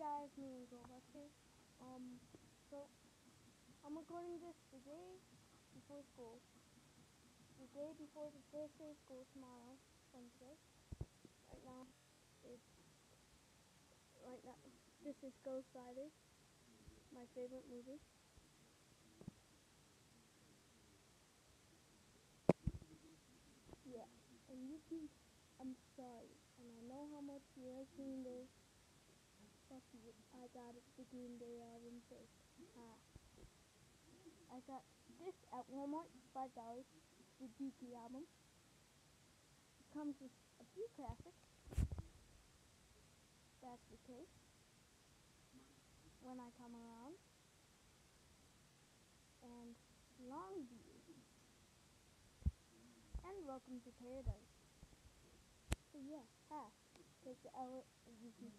guys, me Goldust here. Um, so, I'm recording this the day before school. The day before the first day of school tomorrow, Wednesday. Right now, it's, right now, this is Ghost Riders, my favorite movie. Yeah, and Yuki, I'm sorry, and I know how much you like Green Day. Fuck you, I got it, the Green Day album first. Ah. I got this at Walmart, five dollars. The Dookie album. It comes with a few classics. Basket Case. When I Come Around. And Longview. And Welcome to Paradise. So yeah, ha. Take the ele- you can